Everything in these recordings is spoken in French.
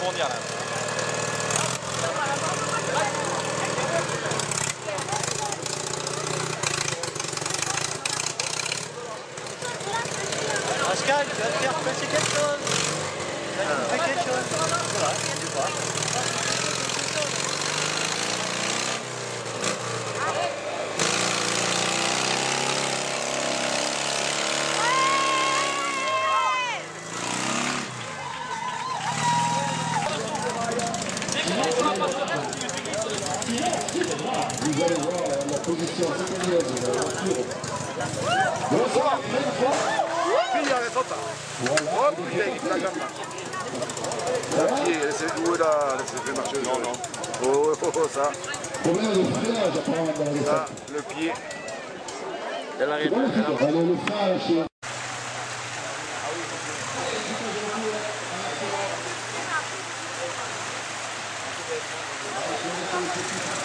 rebondir là. Pascal, tu vas te faire passer quelque chose. Tu vas te faire quelque chose. Ça va, je sais pas. Vous allez voir la position supérieure de la voiture. Bonsoir. Voilà. Non, non. Oh, oh, oh, ça, Problème de freinage apparemment dans les ça, le pied. Elle arrive. C'est Alors le chez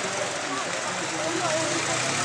Poi Thank you.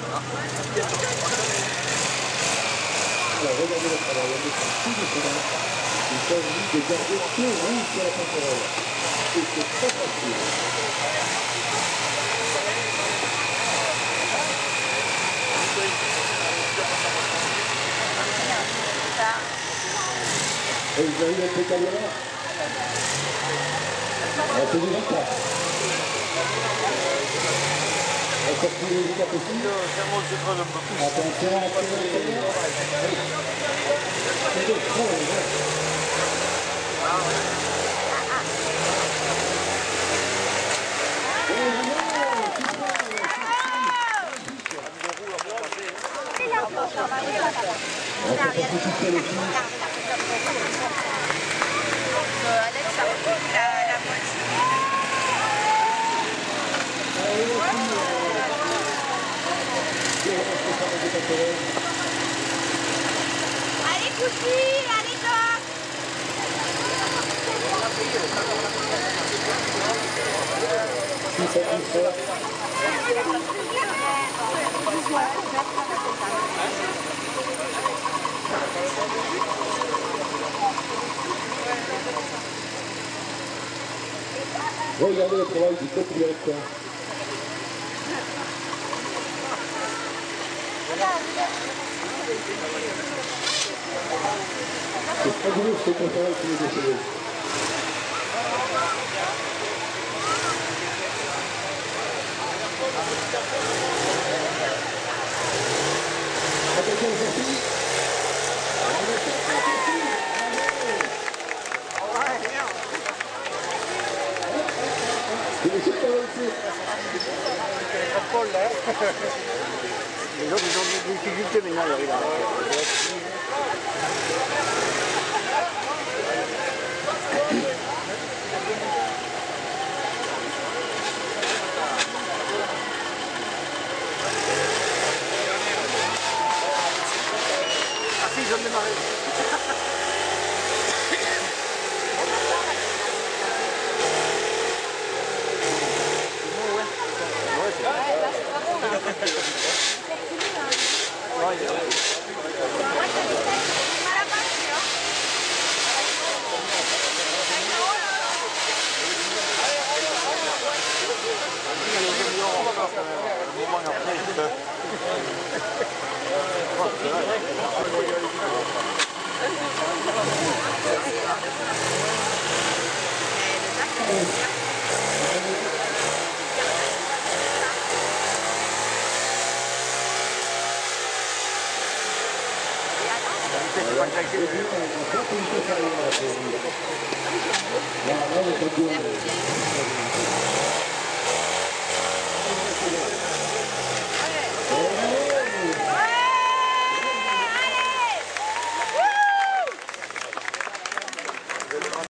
regardez le travail, on est sur tout le chemin. Il s'agit de garder tout rouge sur la passerelle. Et c'est très facile. Et vous avez notre caméra On fait du 24. On sortit le vite possible. Attention, attention. Alex a repris la, la moitié. Allez, cousine, allez, toi Regardez le travail du copilote. C'est fabuleux ce conférence qui nous déchiré. Attention les filles. Attention les filles. Allez. Finissez par réussir. Paul là. Les autres, ils ont des difficultés maintenant, là. Ah agora.